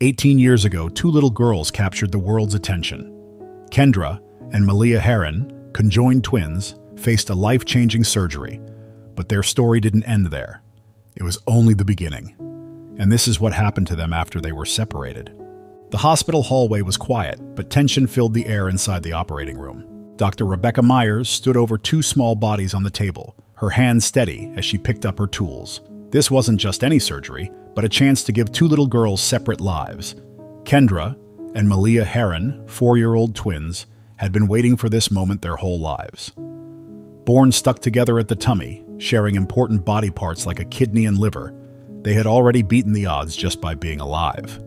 18 years ago, two little girls captured the world's attention. Kendra and Maliyah Herrin, conjoined twins, faced a life-changing surgery, but their story didn't end there. It was only the beginning. And this is what happened to them after they were separated. The hospital hallway was quiet, but tension filled the air inside the operating room. Dr. Rebecka Meyers stood over two small bodies on the table, her hands steady as she picked up her tools. This wasn't just any surgery, but a chance to give two little girls separate lives. Kendra and Maliyah Herrin, four-year-old twins, had been waiting for this moment their whole lives. Born stuck together at the tummy, sharing important body parts like a kidney and liver, they had already beaten the odds just by being alive.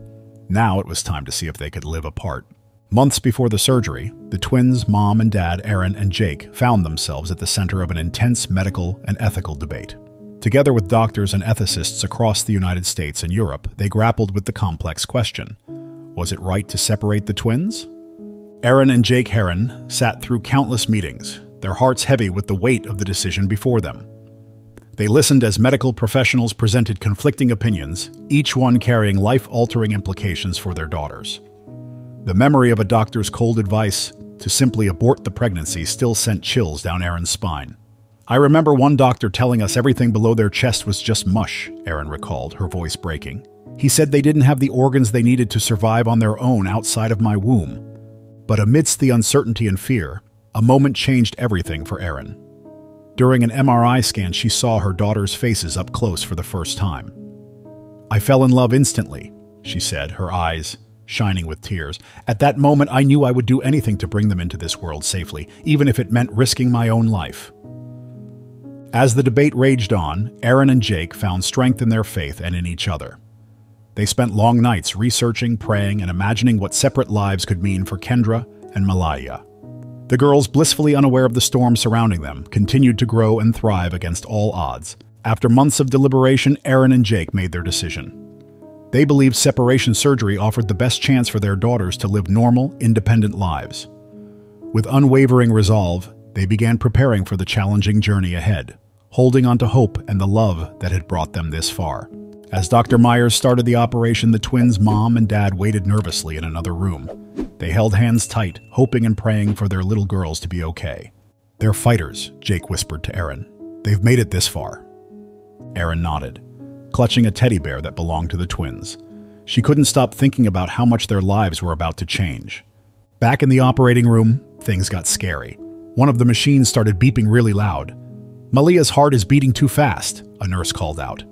Now it was time to see if they could live apart. Months before the surgery, the twins' mom and dad, Erin and Jake, found themselves at the center of an intense medical and ethical debate. Together with doctors and ethicists across the United States and Europe, they grappled with the complex question Was it right to separate the twins? Erin and Jake Herrin sat through countless meetings, their hearts heavy with the weight of the decision before them. They listened as medical professionals presented conflicting opinions, each one carrying life-altering implications for their daughters. The memory of a doctor's cold advice to simply abort the pregnancy still sent chills down Erin's spine. I remember one doctor telling us everything below their chest was just mush, Erin recalled, her voice breaking. He said they didn't have the organs they needed to survive on their own outside of my womb. But amidst the uncertainty and fear, a moment changed everything for Erin. During an MRI scan, she saw her daughter's faces up close for the first time. I fell in love instantly, she said, her eyes shining with tears. At that moment, I knew I would do anything to bring them into this world safely, even if it meant risking my own life. As the debate raged on, Erin and Jake found strength in their faith and in each other. They spent long nights researching, praying, and imagining what separate lives could mean for Kendra and Maliyah. The girls, blissfully unaware of the storm surrounding them, continued to grow and thrive against all odds. After months of deliberation, Erin and Jake made their decision. They believed separation surgery offered the best chance for their daughters to live normal, independent lives. With unwavering resolve, they began preparing for the challenging journey ahead, holding on to hope and the love that had brought them this far. As Dr. Meyers started the operation, the twins' mom and dad waited nervously in another room. They held hands tight, hoping and praying for their little girls to be okay. They're fighters, Jake whispered to Erin. They've made it this far. Erin nodded, clutching a teddy bear that belonged to the twins. She couldn't stop thinking about how much their lives were about to change. Back in the operating room, things got scary. One of the machines started beeping really loud. Maliyah's heart is beating too fast, a nurse called out.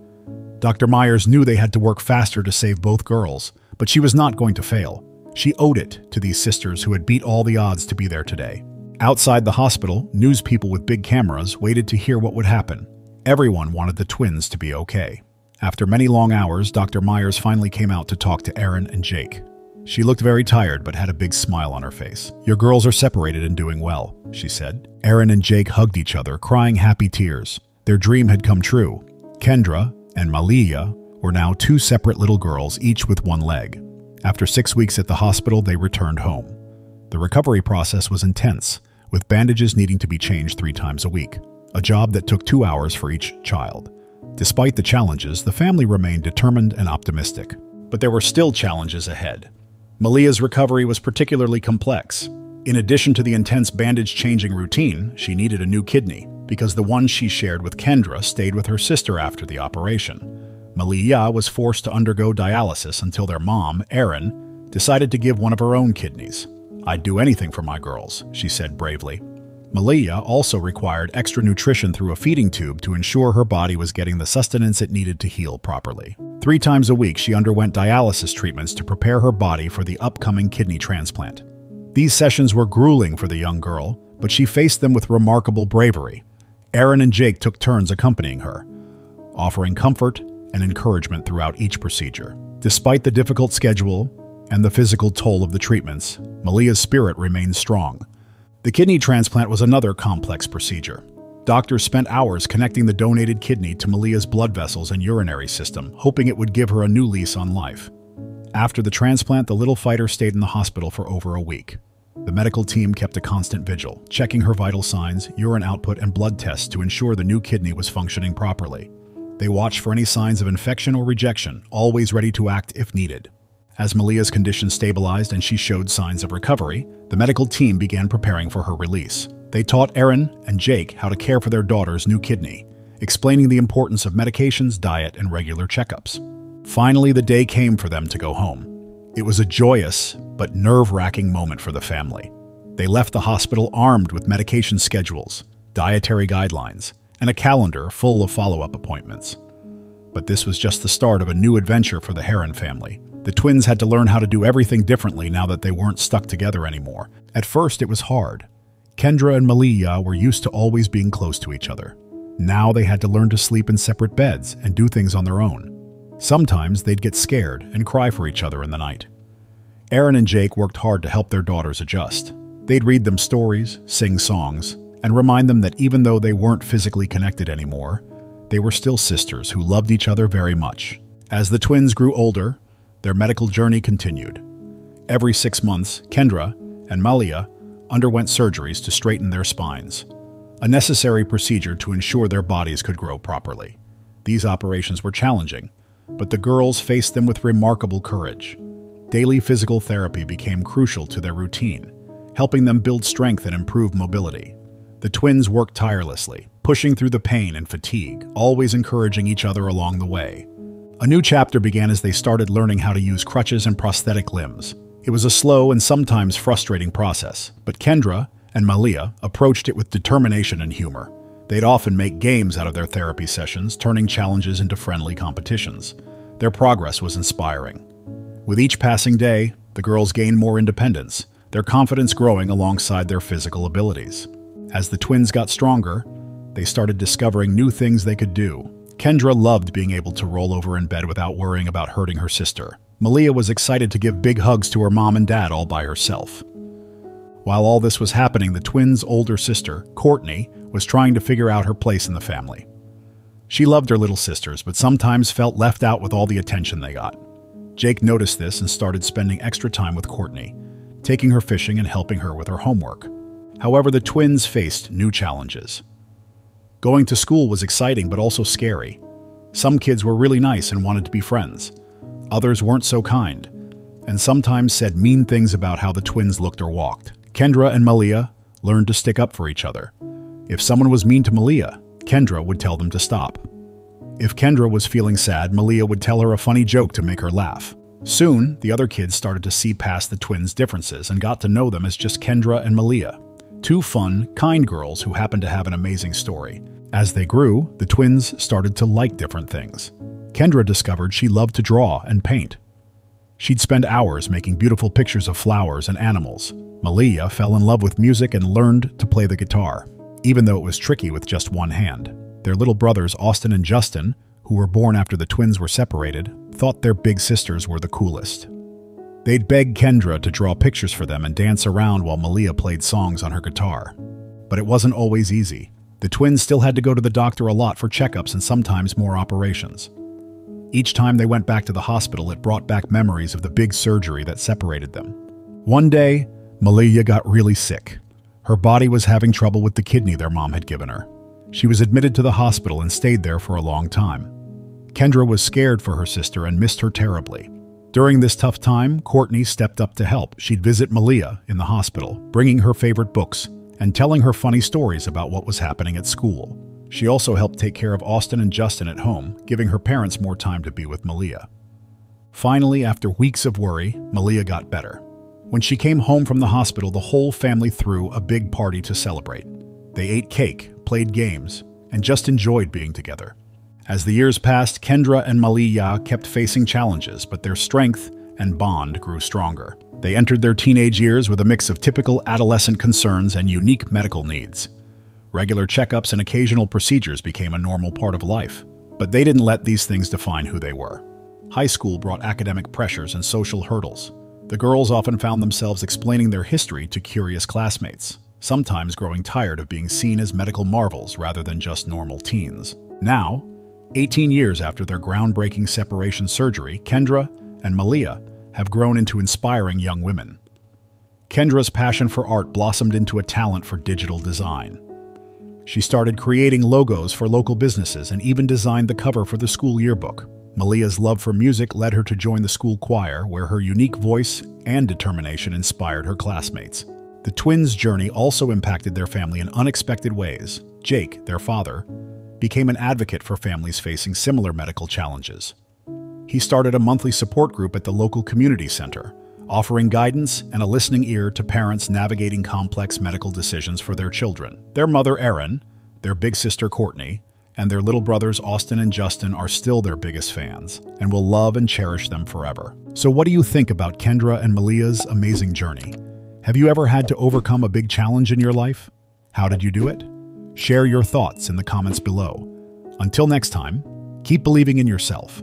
Dr. Meyers knew they had to work faster to save both girls, but she was not going to fail. She owed it to these sisters who had beat all the odds to be there today. Outside the hospital, news people with big cameras waited to hear what would happen. Everyone wanted the twins to be okay. After many long hours, Dr. Meyers finally came out to talk to Erin and Jake. She looked very tired but had a big smile on her face. Your girls are separated and doing well, she said. Erin and Jake hugged each other, crying happy tears. Their dream had come true. Kendra, and Maliyah were now two separate little girls, each with one leg. After six weeks at the hospital, they returned home. The recovery process was intense, with bandages needing to be changed three times a week, a job that took two hours for each child. Despite the challenges, the family remained determined and optimistic. But there were still challenges ahead. Maliyah's recovery was particularly complex. In addition to the intense bandage-changing routine, she needed a new kidney, because the one she shared with Kendra stayed with her sister after the operation. Maliyah was forced to undergo dialysis until their mom, Erin, decided to give one of her own kidneys. I'd do anything for my girls, she said bravely. Maliyah also required extra nutrition through a feeding tube to ensure her body was getting the sustenance it needed to heal properly. Three times a week, she underwent dialysis treatments to prepare her body for the upcoming kidney transplant. These sessions were grueling for the young girl, but she faced them with remarkable bravery. Erin and Jake took turns accompanying her, offering comfort and encouragement throughout each procedure. Despite the difficult schedule and the physical toll of the treatments, Maliyah's spirit remained strong. The kidney transplant was another complex procedure. Doctors spent hours connecting the donated kidney to Maliyah's blood vessels and urinary system, hoping it would give her a new lease on life. After the transplant, the little fighter stayed in the hospital for over a week. The medical team kept a constant vigil, checking her vital signs, urine output, and blood tests to ensure the new kidney was functioning properly. They watched for any signs of infection or rejection, always ready to act if needed. As Maliyah's condition stabilized and she showed signs of recovery, the medical team began preparing for her release. They taught Erin and Jake how to care for their daughter's new kidney, explaining the importance of medications, diet, and regular checkups. Finally, the day came for them to go home. It was a joyous but nerve-wracking moment for the family. They left the hospital armed with medication schedules, dietary guidelines, and a calendar full of follow-up appointments. But this was just the start of a new adventure for the Herrin family. The twins had to learn how to do everything differently now that they weren't stuck together anymore. At first, it was hard. Kendra and Maliyah were used to always being close to each other. Now they had to learn to sleep in separate beds and do things on their own. Sometimes they'd get scared and cry for each other in the night. Erin and Jake worked hard to help their daughters adjust. They'd read them stories, sing songs, and remind them that even though they weren't physically connected anymore, they were still sisters who loved each other very much. As the twins grew older, their medical journey continued. Every six months, Kendra and Maliyah underwent surgeries to straighten their spines, a necessary procedure to ensure their bodies could grow properly. These operations were challenging, but the girls faced them with remarkable courage. Daily physical therapy became crucial to their routine, helping them build strength and improve mobility. The twins worked tirelessly, pushing through the pain and fatigue, always encouraging each other along the way. A new chapter began as they started learning how to use crutches and prosthetic limbs. It was a slow and sometimes frustrating process, but Kendra and Maliyah approached it with determination and humor. They'd often make games out of their therapy sessions, turning challenges into friendly competitions. Their progress was inspiring. With each passing day, the girls gained more independence, their confidence growing alongside their physical abilities. As the twins got stronger, they started discovering new things they could do. Kendra loved being able to roll over in bed without worrying about hurting her sister. Maliyah was excited to give big hugs to her mom and dad all by herself. While all this was happening, the twins' older sister, Courtney, was trying to figure out her place in the family. She loved her little sisters, but sometimes felt left out with all the attention they got. Jake noticed this and started spending extra time with Courtney, taking her fishing and helping her with her homework. However, the twins faced new challenges. Going to school was exciting but also scary. Some kids were really nice and wanted to be friends. Others weren't so kind, and sometimes said mean things about how the twins looked or walked. Kendra and Maliyah learned to stick up for each other. If someone was mean to Maliyah, Kendra would tell them to stop. If Kendra was feeling sad, Maliyah would tell her a funny joke to make her laugh. Soon, the other kids started to see past the twins' differences and got to know them as just Kendra and Maliyah. Two fun, kind girls who happened to have an amazing story. As they grew, the twins started to like different things. Kendra discovered she loved to draw and paint. She'd spend hours making beautiful pictures of flowers and animals. Maliyah fell in love with music and learned to play the guitar, even though it was tricky with just one hand. Their little brothers, Austin and Justin, who were born after the twins were separated, thought their big sisters were the coolest. They'd beg Kendra to draw pictures for them and dance around while Maliyah played songs on her guitar. But it wasn't always easy. The twins still had to go to the doctor a lot for checkups and sometimes more operations. Each time they went back to the hospital, it brought back memories of the big surgery that separated them. One day, Maliyah got really sick. Her body was having trouble with the kidney their mom had given her. She was admitted to the hospital and stayed there for a long time. Kendra was scared for her sister and missed her terribly. During this tough time, Courtney stepped up to help. She'd visit Maliyah in the hospital, bringing her favorite books and telling her funny stories about what was happening at school. She also helped take care of Austin and Justin at home, giving her parents more time to be with Maliyah. Finally, after weeks of worry, Maliyah got better. When she came home from the hospital, the whole family threw a big party to celebrate. They ate cake, played games, and just enjoyed being together. As the years passed, Kendra and Maliyah kept facing challenges, but their strength and bond grew stronger. They entered their teenage years with a mix of typical adolescent concerns and unique medical needs. Regular checkups and occasional procedures became a normal part of life, but they didn't let these things define who they were. High school brought academic pressures and social hurdles. The girls often found themselves explaining their history to curious classmates, sometimes growing tired of being seen as medical marvels rather than just normal teens. Now, 18 years after their groundbreaking separation surgery, Kendra and Maliyah have grown into inspiring young women. Kendra's passion for art blossomed into a talent for digital design. She started creating logos for local businesses and even designed the cover for the school yearbook. Maliyah's love for music led her to join the school choir, where her unique voice and determination inspired her classmates. The twins' journey also impacted their family in unexpected ways. Jake, their father, became an advocate for families facing similar medical challenges. He started a monthly support group at the local community center, offering guidance and a listening ear to parents navigating complex medical decisions for their children. Their mother, Erin, their big sister, Courtney, and their little brothers, Austin and Justin, are still their biggest fans and will love and cherish them forever. So, what do you think about Kendra and Maliyah's amazing journey? Have you ever had to overcome a big challenge in your life? How did you do it? Share your thoughts in the comments below. Until next time, keep believing in yourself